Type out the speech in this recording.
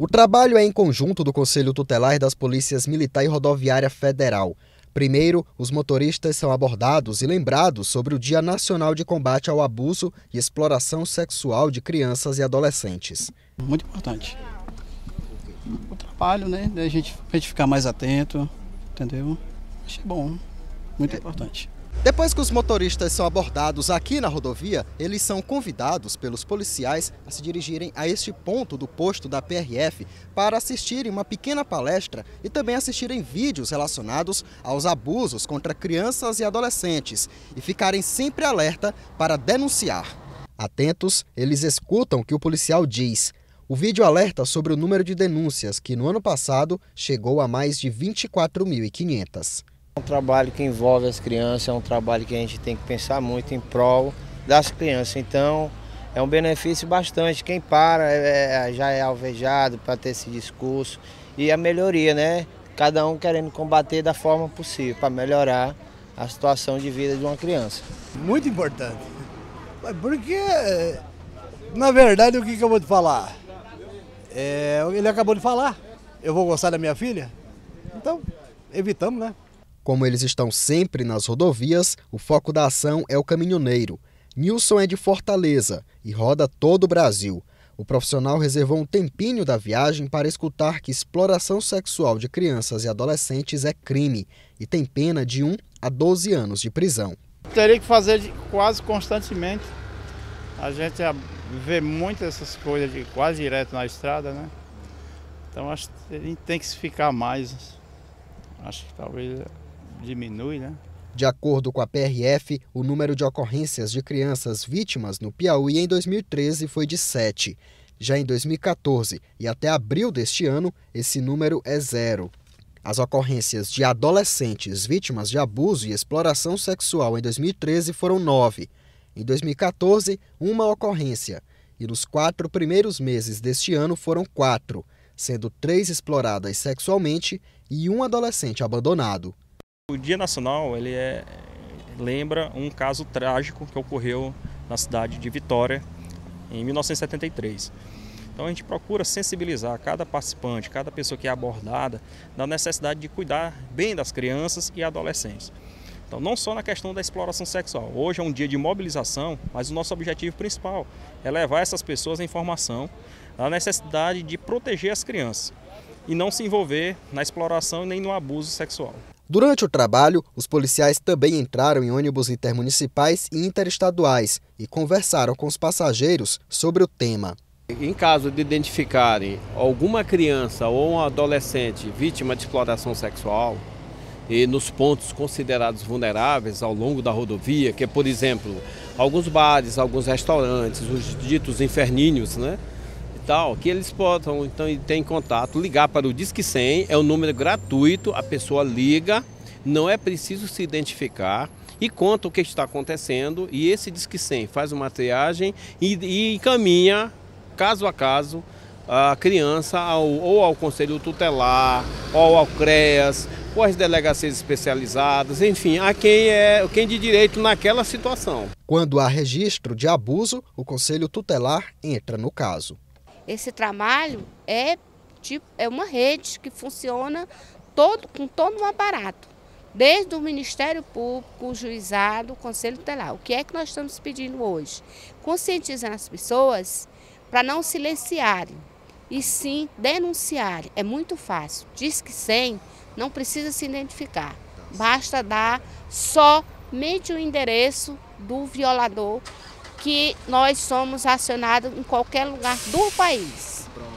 O trabalho é em conjunto do Conselho Tutelar das Polícias Militar e Rodoviária Federal. Primeiro, os motoristas são abordados e lembrados sobre o Dia Nacional de Combate ao Abuso e Exploração Sexual de Crianças e Adolescentes. Muito importante. O trabalho, né? A gente, a gente ficar mais atento, entendeu? Achei bom, muito é. importante. Depois que os motoristas são abordados aqui na rodovia, eles são convidados pelos policiais a se dirigirem a este ponto do posto da PRF para assistirem uma pequena palestra e também assistirem vídeos relacionados aos abusos contra crianças e adolescentes e ficarem sempre alerta para denunciar. Atentos, eles escutam o que o policial diz. O vídeo alerta sobre o número de denúncias, que no ano passado chegou a mais de 24.500. É um trabalho que envolve as crianças, é um trabalho que a gente tem que pensar muito em prol das crianças. Então, é um benefício bastante. Quem para é, é já é alvejado para ter esse discurso. E a melhoria, né? Cada um querendo combater da forma possível para melhorar a situação de vida de uma criança. Muito importante. Porque, na verdade, o que, que eu vou te falar? É, ele acabou de falar. Eu vou gostar da minha filha? Então, evitamos, né? Como eles estão sempre nas rodovias, o foco da ação é o caminhoneiro. Nilson é de Fortaleza e roda todo o Brasil. O profissional reservou um tempinho da viagem para escutar que exploração sexual de crianças e adolescentes é crime e tem pena de 1 a 12 anos de prisão. Teria que fazer quase constantemente. A gente vê muito essas coisas de quase direto na estrada, né? Então acho que tem que se ficar mais. Acho que talvez diminui, né? De acordo com a PRF, o número de ocorrências de crianças vítimas no Piauí em 2013 foi de 7. Já em 2014 e até abril deste ano, esse número é zero. As ocorrências de adolescentes vítimas de abuso e exploração sexual em 2013 foram nove. Em 2014, uma ocorrência. E nos quatro primeiros meses deste ano foram quatro, sendo três exploradas sexualmente e um adolescente abandonado. O Dia Nacional ele é, lembra um caso trágico que ocorreu na cidade de Vitória em 1973. Então a gente procura sensibilizar cada participante, cada pessoa que é abordada, na necessidade de cuidar bem das crianças e adolescentes. Então, não só na questão da exploração sexual. Hoje é um dia de mobilização, mas o nosso objetivo principal é levar essas pessoas à informação da necessidade de proteger as crianças e não se envolver na exploração nem no abuso sexual. Durante o trabalho, os policiais também entraram em ônibus intermunicipais e interestaduais e conversaram com os passageiros sobre o tema. Em caso de identificarem alguma criança ou um adolescente vítima de exploração sexual, e nos pontos considerados vulneráveis ao longo da rodovia, que é, por exemplo, alguns bares, alguns restaurantes, os ditos inferninhos, né? Que eles possam então ter em contato, ligar para o Disque 100, é um número gratuito, a pessoa liga, não é preciso se identificar e conta o que está acontecendo e esse Disque 100 faz uma triagem e, e encaminha, caso a caso, a criança ao, ou ao Conselho Tutelar, ou ao CREAS, ou às delegacias especializadas, enfim, a quem é quem de direito naquela situação. Quando há registro de abuso, o Conselho Tutelar entra no caso. Esse trabalho é, tipo, é uma rede que funciona todo, com todo um aparato. Desde o Ministério Público, o juizado, o Conselho Tutelar. O que é que nós estamos pedindo hoje? Conscientizar as pessoas para não silenciarem e sim denunciarem. É muito fácil. Diz que sem, não precisa se identificar. Basta dar somente o endereço do violador que nós somos acionados em qualquer lugar do país.